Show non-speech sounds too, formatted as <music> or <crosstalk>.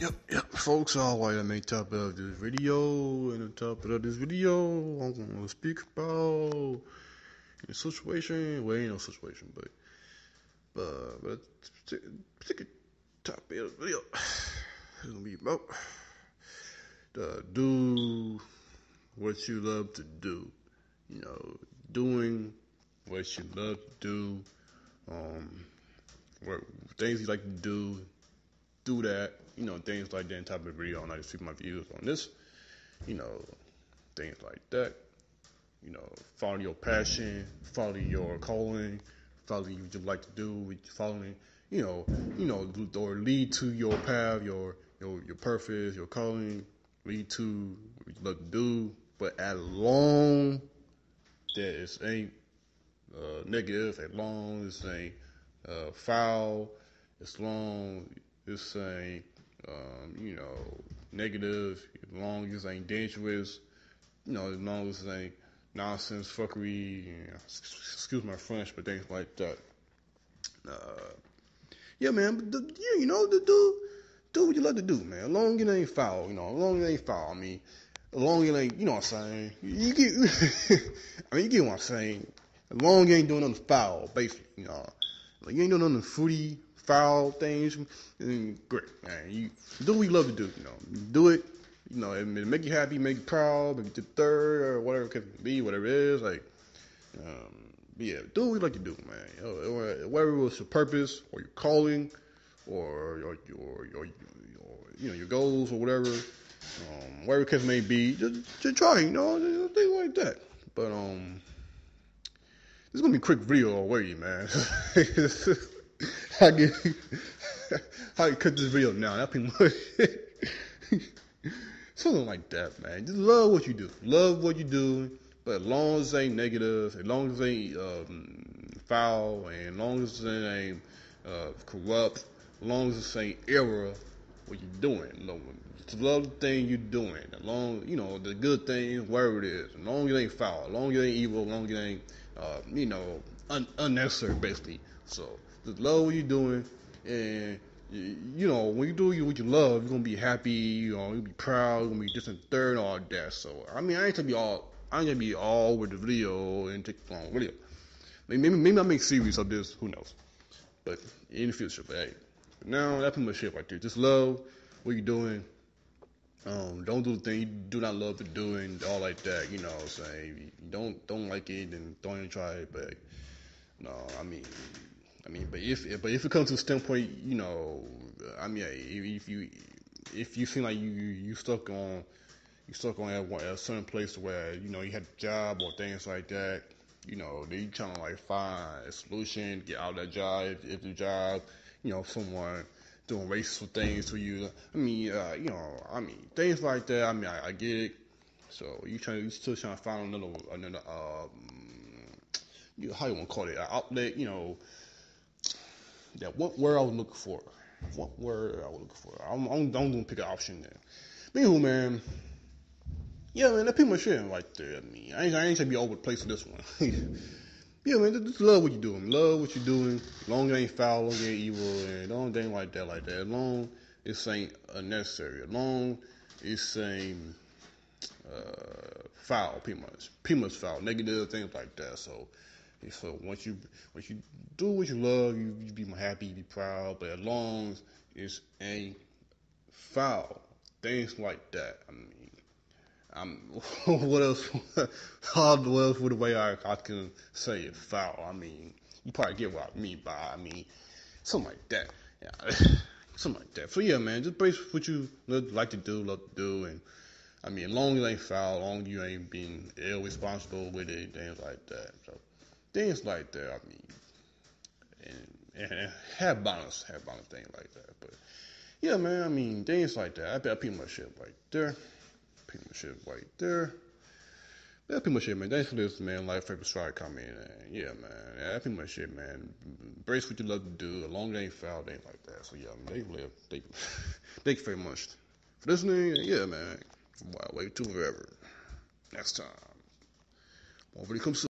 folks, alright, I make top of this video, and the top of this video, I'm gonna speak about a situation, well, ain't no situation, but, but, but, particular topic of the video is gonna be about the do what you love to do, you know, doing what you love to do, um, what things you like to do, do that, you know, things like that type of video, and I just speak my views on this, you know, things like that. You know, follow your passion, follow your calling, follow what you like to do, following, you know, you know, or lead to your path, your your your purpose, your calling, lead to what you love to do, but as long that it ain't uh, negative, as long as it ain't uh, foul, as long as saying, um, you know, negative, as long as ain't dangerous, you know, as long as ain't nonsense, fuckery, you know, excuse my French, but things like that. Uh, yeah, man, but the, yeah, you know, the do, do what you love to do, man. As long as it ain't foul, you know, as long as it ain't foul, I mean, as long as it ain't, you know what I'm saying? You get, <laughs> I mean, you get what I'm saying. As long as you ain't doing nothing foul, basically, you know. Like, you ain't doing nothing fruity, foul things, great, man. You do what you love to do, you know. Do it, you know, it make you happy, make you proud, make you third or whatever it can be, whatever it is, like, um, yeah, do what you like to do, man. Whatever it was your purpose or your calling or your, your, your, you know, your goals or whatever, um, whatever the case may be, just, just try, you know, things like that. But, um, this is gonna be a quick video already, man. <laughs> I get how you cut this video now. Pretty much <laughs> something like that, man. Just love what you do. Love what you do. But as long as it ain't negative, as long as ain't um, foul, and as long as it ain't uh, corrupt, as long as it ain't error, what you're doing. Just love the thing you're doing. As long, you know, the good things, wherever it is. As long as it ain't foul, as long as it ain't evil, as long as it ain't, uh, you know, un- unnecessary, basically. So just love what you're doing, and you know when you do what you love, you're gonna be happy. You know, you'll be proud. You're gonna be distant third, all that. So I mean, I ain't gonna be all. I ain't gonna be all with the video and take a long video. Maybe maybe I make series of this. Who knows? But in the future, but hey, now that's pretty much it right there. Just love what you're doing. Um, don't do the thing you do not love to do and all like that. You know, what I'm saying don't don't like it, then don't even try it. But no, I mean I mean, but if but if it comes to a standpoint, you know, I mean, if you if you feel like you you stuck on you stuck on at, one, at a certain place where you know you had a job or things like that, you know, then you trying to like find a solution, get out of that job if, if the job, you know, someone doing racist things to you. I mean, uh, you know, I mean things like that. I mean, I, I get it. So you trying, you still trying to find another another um, how you want to call it, an outlet, you know that what word I was looking for. What word I was looking for. I'm, I'm, I'm gonna pick an option there. Anywho, man. Yeah, man, that pretty much it right there. I mean, I ain't, I ain't gonna be over the place for this one. <laughs> yeah, man, just love what you're doing. Love what you're doing. Long as it ain't foul, long as it ain't evil, and don't thing like that, like that. Long it ain't unnecessary. Long as it ain't uh, foul, pretty much. Pretty much foul. Negative, things like that. So, so once you once you do what you love, you, you be happy, you be proud. But as long as it's a foul, things like that. I mean, I'm <laughs> what else? <laughs> How else would the way I, I can say it foul? I mean, you probably get what I mean by I mean something like that. Yeah, <laughs> something like that. So yeah, man, just base what you like to do, love to do, and I mean, long as it ain't foul, long as you ain't being irresponsible with it, things like that. So things like that. I mean, and, and have balance, have balance things like that. But yeah, man, I mean things like that. I bet pretty much shit right there. Pretty much shit right there. That's pretty much it, man. Thanks for this, man. Life favorite strike coming. And yeah, man. That's pretty much it, man. Brace what you love to do. As long ain't foul, ain't like that. So yeah, I mean, they live. They, <laughs> thank you very much for listening. Yeah, man. Wow, wait till forever. Next time. Video comes soon.